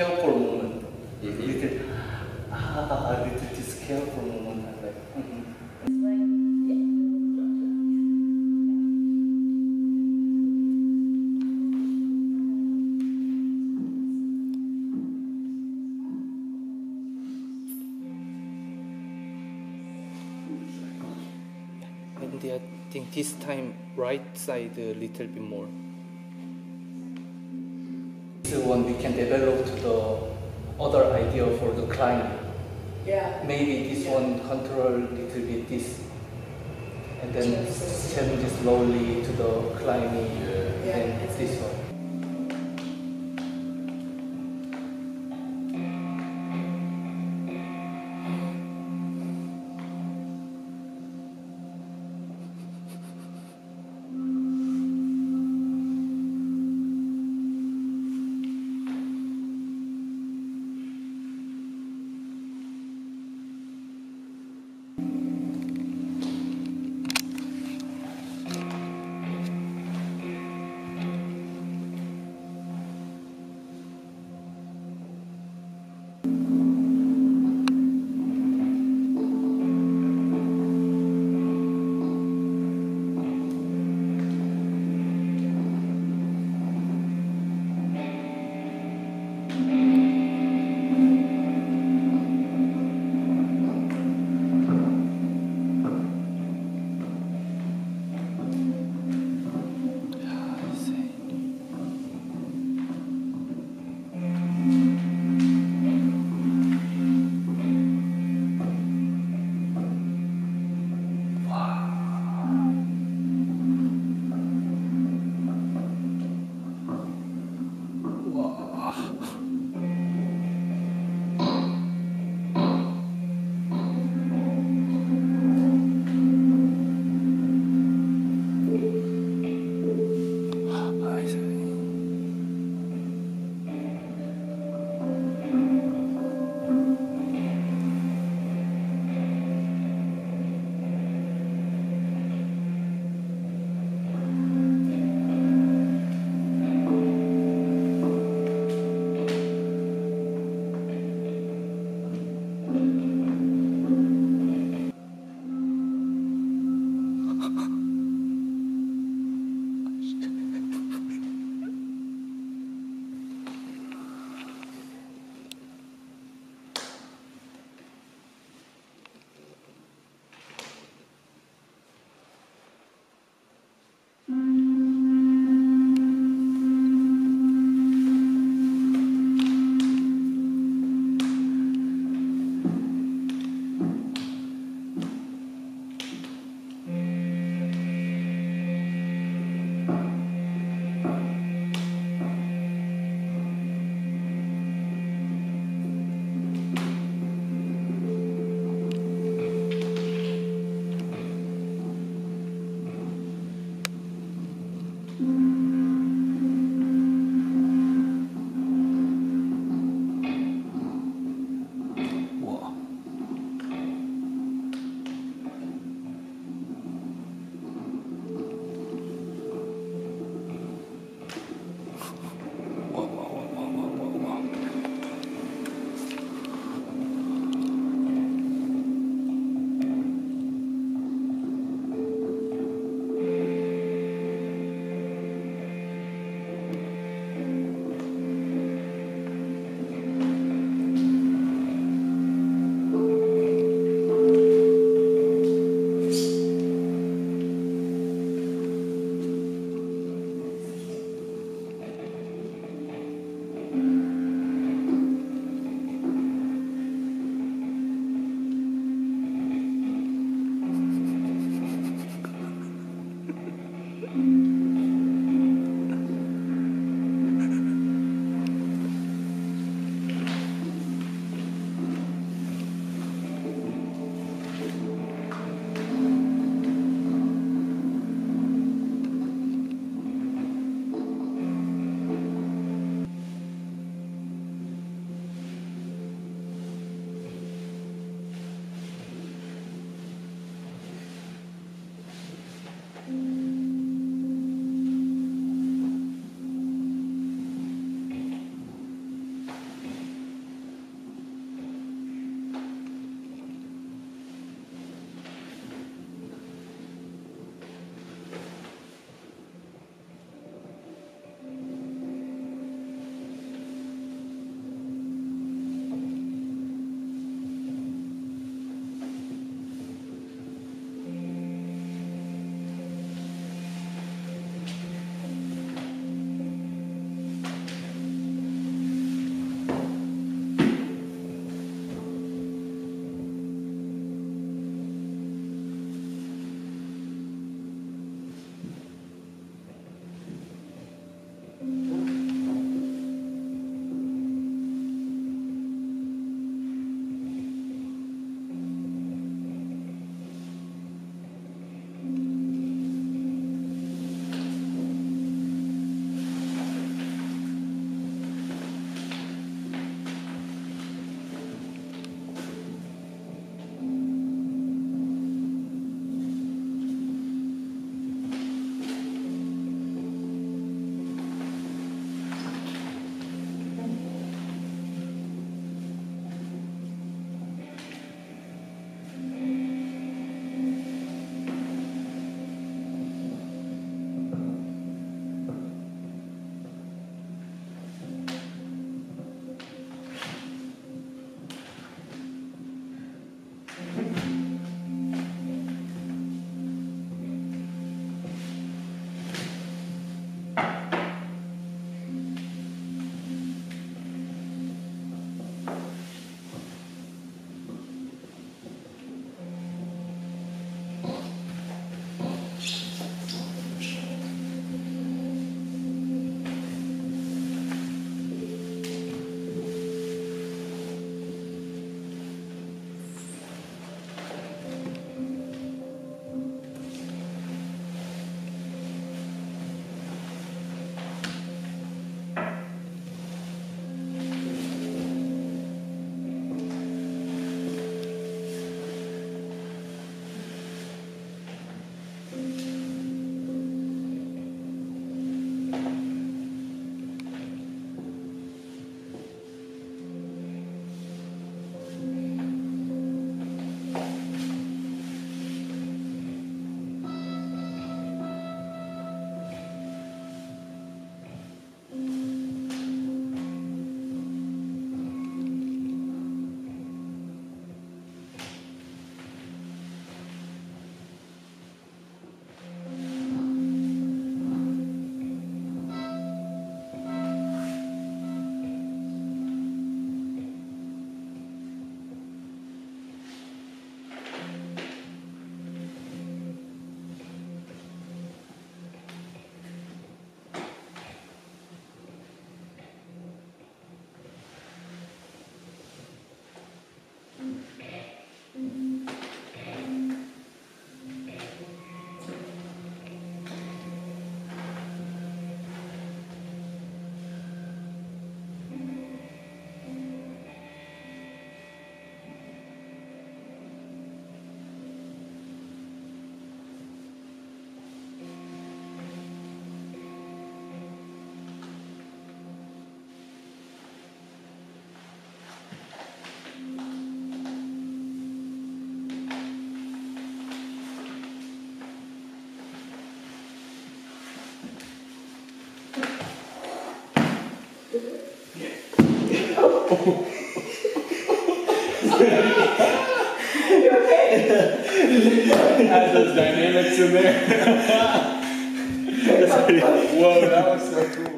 careful moment. Mhm. Little ah little this careful moment. I like. mhm. And I think this time right side a little bit more. This one we can develop to the other idea for the climbing. Yeah. Maybe this Yeah. one control little bit this, and then Change this. it slowly to the climbing, Yeah. Yeah, and it's this one. Has those dynamics in there. Whoa, that was so cool.